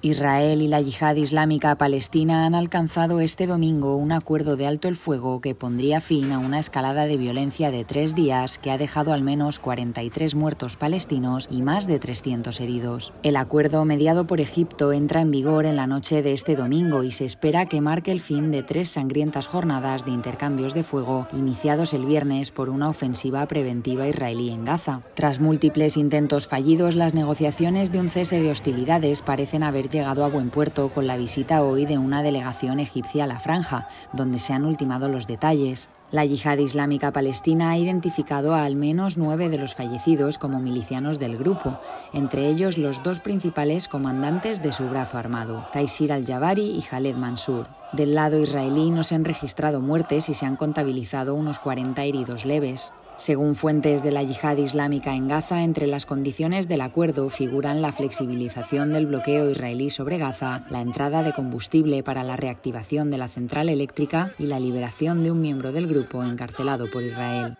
Israel y la yihad islámica palestina han alcanzado este domingo un acuerdo de alto el fuego que pondría fin a una escalada de violencia de tres días que ha dejado al menos 43 muertos palestinos y más de 300 heridos. El acuerdo mediado por Egipto entra en vigor en la noche de este domingo y se espera que marque el fin de tres sangrientas jornadas de intercambios de fuego iniciados el viernes por una ofensiva preventiva israelí en Gaza. Tras múltiples intentos fallidos, las negociaciones de un cese de hostilidades parecen haber llegado a buen puerto con la visita hoy de una delegación egipcia a la franja, donde se han ultimado los detalles. La yihad islámica palestina ha identificado a al menos nueve de los fallecidos como milicianos del grupo, entre ellos los dos principales comandantes de su brazo armado, Taisir al-Jabari y Khaled Mansour. Del lado israelí no se han registrado muertes y se han contabilizado unos 40 heridos leves. Según fuentes de la yihad islámica en Gaza, entre las condiciones del acuerdo figuran la flexibilización del bloqueo israelí sobre Gaza, la entrada de combustible para la reactivación de la central eléctrica y la liberación de un miembro del grupo encarcelado por Israel.